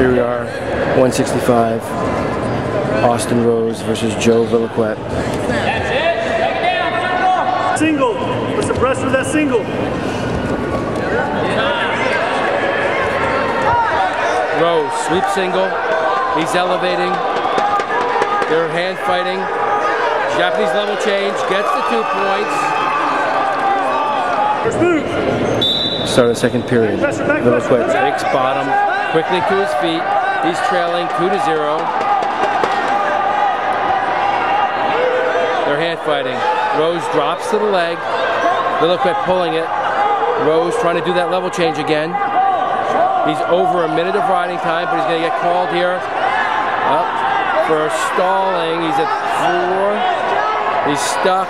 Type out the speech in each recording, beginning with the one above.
Here we are, 165. Austin Rose versus Joe Velliquette. Single. What's the pressure of that single? Rose, sweep single. He's elevating. They're hand fighting. Japanese level change, gets the two points. First move. Start of the second period. Pressure, back pressure, pressure. takes bottom, quickly to his feet. He's trailing two to zero. They're hand fighting. Rose drops to the leg. Velliquette pulling it. Rose trying to do that level change again. He's over a minute of riding time, but he's going to get called here. For stalling. He's at four. He's stuck.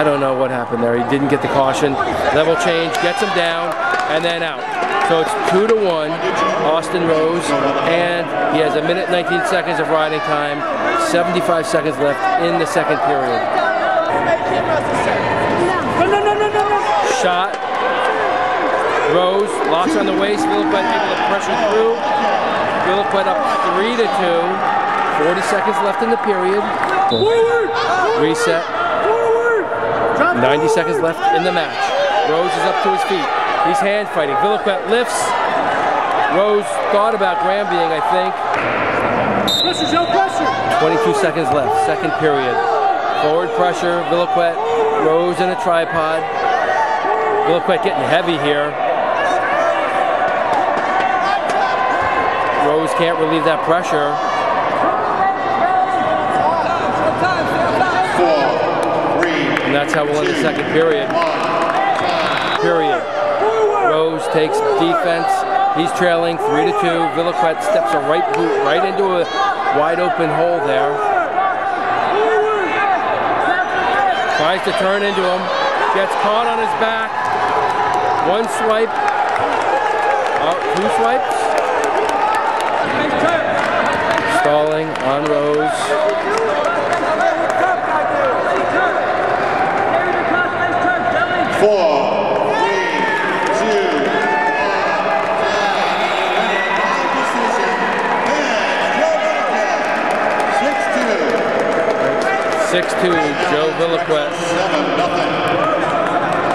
I don't know what happened there. He didn't get the caution. Level change, gets him down, and then out. So it's two to one, Austin Rose, and he has a minute 19 seconds of riding time, 75 seconds left in the second period. No, no, no, no, no, no. Shot. Rose locks on the waist. Velliquette able to pressure through. Velliquette up three to two. 40 seconds left in the period. Forward. Reset. Forward. Drop 90 seconds left in the match. Rose is up to his feet. He's hand fighting. Velliquette lifts. Rose thought about Granbying, I think. Pressure, Joe, pressure. 22 seconds left, second period. Forward pressure, Velliquette, Rose in a tripod. Velliquette getting heavy here. Rose can't relieve that pressure. And that's how we'll end the second period. Period. Rose takes defense. He's trailing three to two. Velliquette steps a right boot right into a wide open hole there. Tries to turn into him. Gets caught on his back. One swipe. Oh, two swipes. Stalling on Rose. 6-2, Joe Velliquette.